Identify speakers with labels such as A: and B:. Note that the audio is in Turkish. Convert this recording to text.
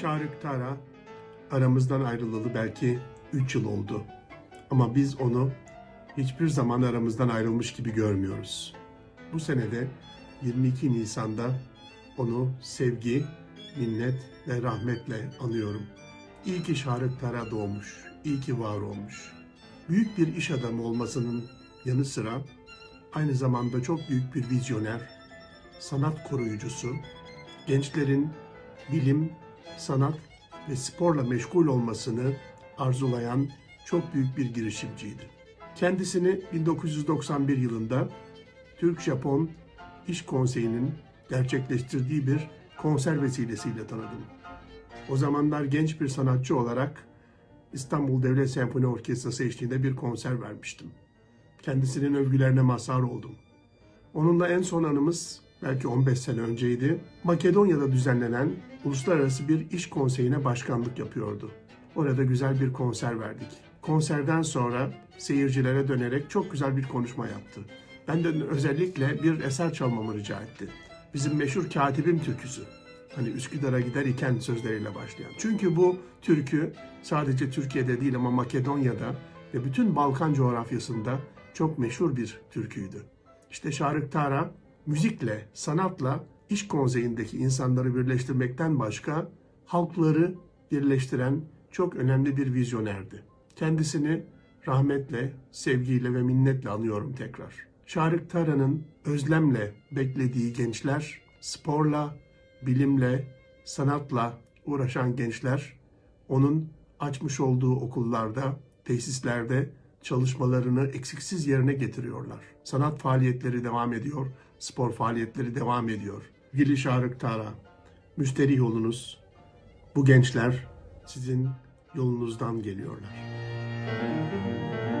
A: Şarık Tara aramızdan ayrılalı belki 3 yıl oldu. Ama biz onu hiçbir zaman aramızdan ayrılmış gibi görmüyoruz. Bu senede 22 Nisan'da onu sevgi, minnet ve rahmetle anıyorum. İyi ki Şarık Tara doğmuş, iyi ki var olmuş. Büyük bir iş adamı olmasının yanı sıra aynı zamanda çok büyük bir vizyoner, sanat koruyucusu, gençlerin bilim, sanat ve sporla meşgul olmasını arzulayan çok büyük bir girişimciydi. Kendisini 1991 yılında Türk-Japon İş Konseyi'nin gerçekleştirdiği bir konser vesilesiyle tanıdım. O zamanlar genç bir sanatçı olarak İstanbul Devlet Senfoni Orkestrası eşliğinde bir konser vermiştim. Kendisinin övgülerine mazhar oldum. Onunla en son anımız belki 15 sene önceydi. Makedonya'da düzenlenen uluslararası bir iş konseyine başkanlık yapıyordu. Orada güzel bir konser verdik. Konserden sonra seyircilere dönerek çok güzel bir konuşma yaptı. Benden özellikle bir eser çalmamı rica etti. Bizim meşhur Katibim türküsü. Hani Üsküdar'a gider iken sözleriyle başlayan. Çünkü bu türkü sadece Türkiye'de değil ama Makedonya'da ve bütün Balkan coğrafyasında çok meşhur bir türküydü. İşte Şarık Tara müzikle, sanatla iş konseyindeki insanları birleştirmekten başka halkları birleştiren çok önemli bir vizyonerdi. Kendisini rahmetle, sevgiyle ve minnetle anıyorum tekrar. Şarık Tara'nın özlemle beklediği gençler, sporla, bilimle, sanatla uğraşan gençler onun açmış olduğu okullarda, tesislerde çalışmalarını eksiksiz yerine getiriyorlar. Sanat faaliyetleri devam ediyor, spor faaliyetleri devam ediyor. Gili Şarık Tara, müsterih olunuz. Bu gençler sizin yolunuzdan geliyorlar. Thank you.